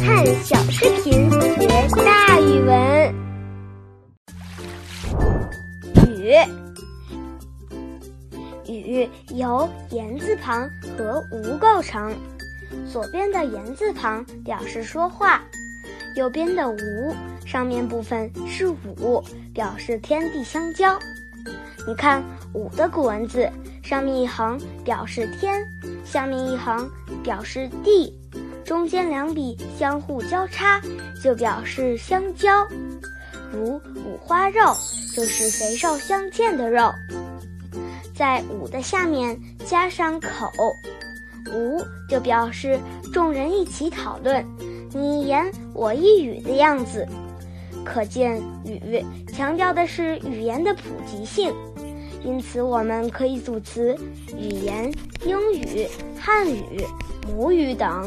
看小视频学大语文。雨，雨由言字旁和无构成。左边的言字旁表示说话，右边的无上面部分是五，表示天地相交。你看“五”的古文字，上面一横表示天，下面一横表示地，中间两笔相互交叉，就表示相交。如五花肉就是肥瘦相间的肉。在“五”的下面加上口，“五”就表示众人一起讨论，你一言我一语的样子。可见“语”强调的是语言的普及性。因此，我们可以组词语言、英语、汉语、母语等。